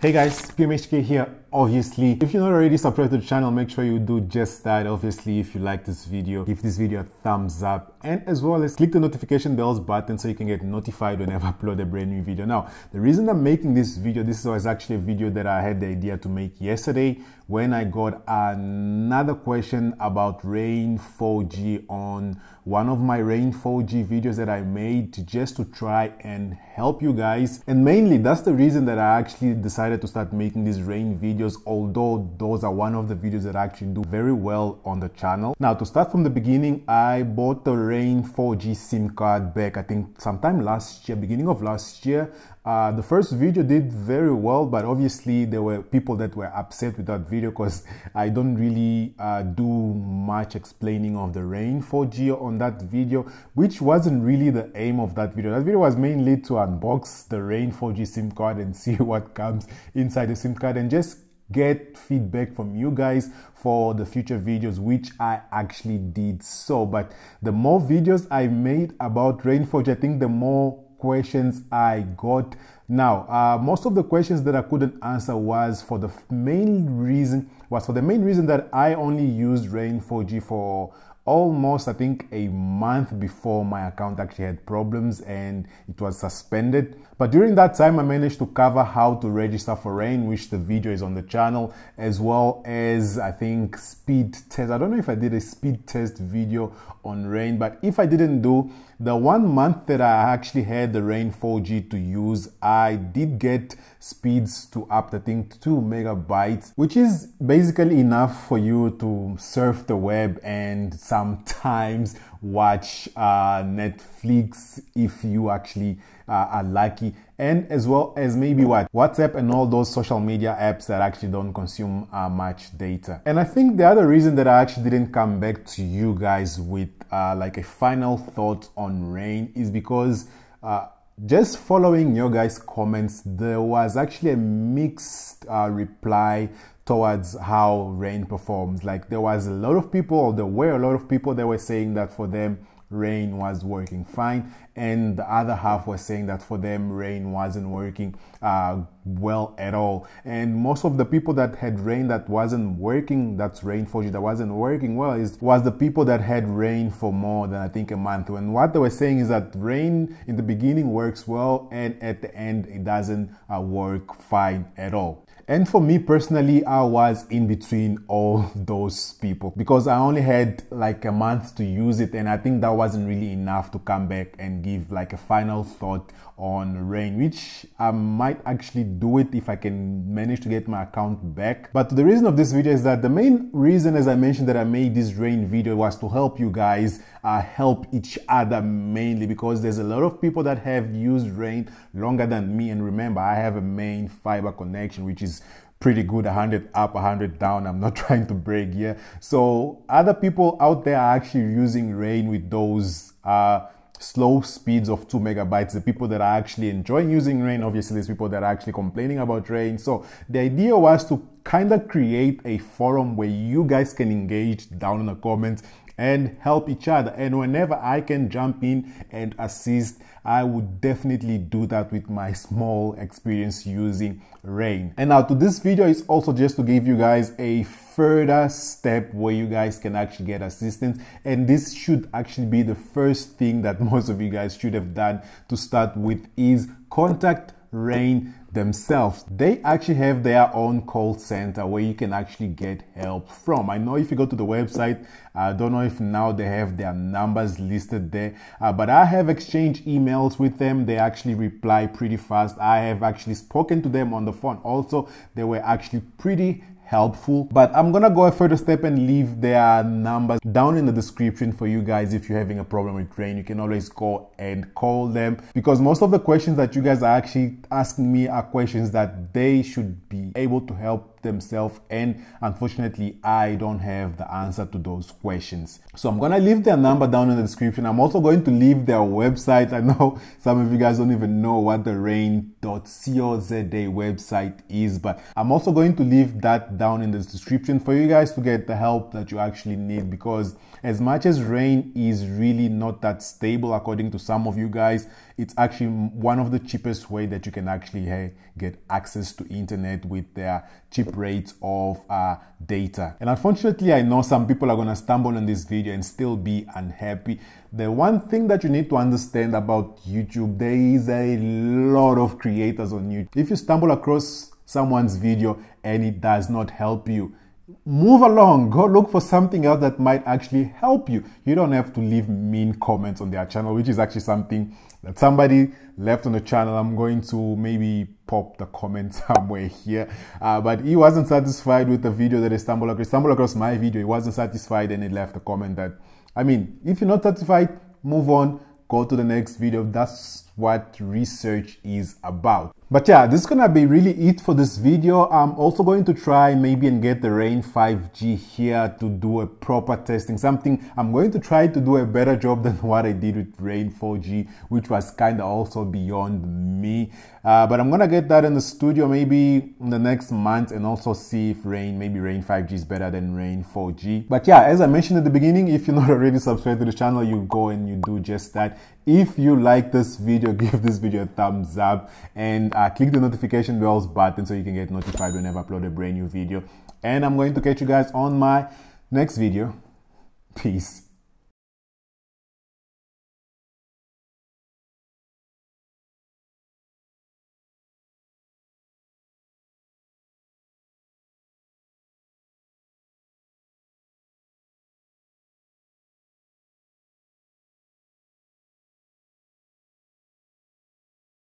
Hey guys, PMHK here. Obviously, if you're not already subscribed to the channel, make sure you do just that. Obviously, if you like this video, give this video a thumbs up and as well as click the notification bells button so you can get notified whenever I upload a brand new video. Now, the reason I'm making this video, this was actually a video that I had the idea to make yesterday when I got another question about Rain 4G on one of my Rain 4G videos that I made just to try and help you guys. And mainly that's the reason that I actually decided to start making these Rain videos, although those are one of the videos that I actually do very well on the channel. Now to start from the beginning, I bought the Rain 4G SIM card back, I think sometime last year, beginning of last year. Uh, the first video did very well, but obviously there were people that were upset with that video because I don't really uh, do much explaining of the Rain 4G on that video, which wasn't really the aim of that video. That video was mainly to unbox the Rain 4G SIM card and see what comes inside the SIM card and just get feedback from you guys for the future videos which I actually did so but the more videos I made about Rain 4G I think the more questions I got. Now, uh, most of the questions that I couldn't answer was for the main reason was for the main reason that I only used Rain 4G for almost I think a month before my account actually had problems and it was suspended. But during that time I managed to cover how to register for Rain, which the video is on the channel, as well as I think speed test. I don't know if I did a speed test video on Rain, but if I didn't do the one month that I actually had the Rain 4G to use, I did get speeds to up to think two megabytes, which is basically enough for you to surf the web and sometimes watch uh, Netflix if you actually uh, are lucky, and as well as maybe what WhatsApp and all those social media apps that actually don't consume uh, much data. And I think the other reason that I actually didn't come back to you guys with uh, like a final thought on Rain is because uh, just following your guys' comments, there was actually a mixed uh, reply towards how rain performs. Like there was a lot of people, or there were a lot of people that were saying that for them rain was working fine, and the other half was saying that for them rain wasn't working uh, well at all. And most of the people that had rain that wasn't working, that's rain for you that wasn't working well, is was the people that had rain for more than I think a month. And what they were saying is that rain in the beginning works well, and at the end it doesn't uh, work fine at all. And for me personally, I was in between all those people because I only had like a month to use it, and I think that wasn't really enough to come back and give like a final thought on Rain, which I might actually do it if I can manage to get my account back. But the reason of this video is that the main reason, as I mentioned, that I made this Rain video was to help you guys uh, help each other mainly because there's a lot of people that have used Rain longer than me. And remember, I have a main fiber connection, which is pretty good 100 up 100 down i'm not trying to break here so other people out there are actually using rain with those uh, slow speeds of 2 megabytes the people that are actually enjoying using rain obviously there's people that are actually complaining about rain so the idea was to kind of create a forum where you guys can engage down in the comments and help each other. And whenever I can jump in and assist, I would definitely do that with my small experience using Rain. And now to this video is also just to give you guys a further step where you guys can actually get assistance. And this should actually be the first thing that most of you guys should have done to start with is contact Rain themselves. They actually have their own call center where you can actually get help from. I know if you go to the website, I don't know if now they have their numbers listed there, uh, but I have exchanged emails with them. They actually reply pretty fast. I have actually spoken to them on the phone. Also, they were actually pretty helpful. But I'm gonna go a further step and leave their numbers down in the description for you guys. If you're having a problem with Rain, you can always go and call them because most of the questions that you guys are actually asking me are questions that they should be able to help help themselves and unfortunately I don't have the answer to those questions. So I'm gonna leave their number down in the description. I'm also going to leave their website. I know some of you guys don't even know what the rain.co.za website is, but I'm also going to leave that down in the description for you guys to get the help that you actually need because as much as rain is really not that stable according to some of you guys, it's actually one of the cheapest way that you can actually hey, get access to internet with their cheap rates of uh, data. And unfortunately, I know some people are going to stumble on this video and still be unhappy. The one thing that you need to understand about YouTube, there is a lot of creators on YouTube. If you stumble across someone's video and it does not help you, move along go look for something else that might actually help you. You don't have to leave mean comments on their channel which is actually something that somebody left on the channel. I'm going to maybe pop the comment somewhere here. Uh, but he wasn't satisfied with the video that he stumbled across. Stumbled across my video. He wasn't satisfied and he left a comment that i mean if you're not satisfied move on go to the next video. That's what research is about but yeah, this is gonna be really it for this video. I'm also going to try maybe and get the Rain 5G here to do a proper testing. Something I'm going to try to do a better job than what I did with Rain 4G, which was kind of also beyond me. Uh, but I'm gonna get that in the studio maybe in the next month and also see if Rain, maybe Rain 5G is better than Rain 4G. But yeah, as I mentioned at the beginning, if you're not already subscribed to the channel, you go and you do just that. If you like this video, give this video a thumbs up and uh, click the notification bells button so you can get notified whenever I upload a brand new video. And I'm going to catch you guys on my next video. Peace.